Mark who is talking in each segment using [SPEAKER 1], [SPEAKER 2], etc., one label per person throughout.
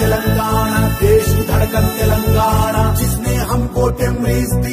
[SPEAKER 1] तेलंगाना देश की धड़कन तेलंगाना जिसने हमको टेमरीज
[SPEAKER 2] दी।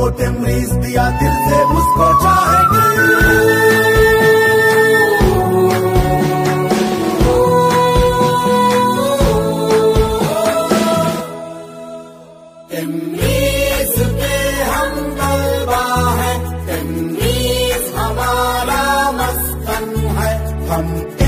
[SPEAKER 2] को
[SPEAKER 1] टेमरीज दिया दिल से उसको चाहेंगे। हम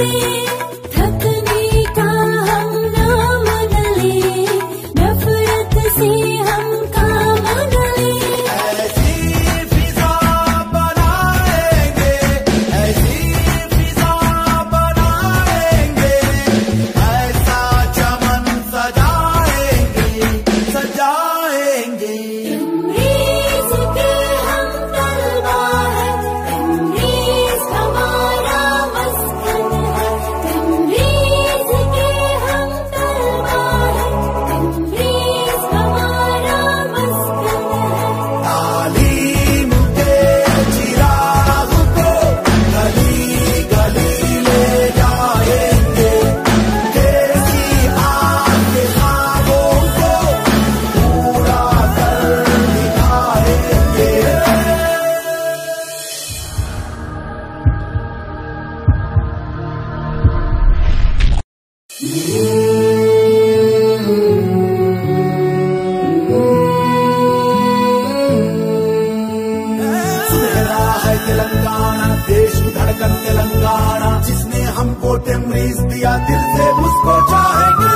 [SPEAKER 1] Thank you. जिसने हमको टेमरीज दिया दिल से उसको चाहेंगे।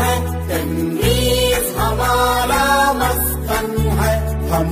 [SPEAKER 1] है
[SPEAKER 2] तमरीज हमारा मस्तन है। हम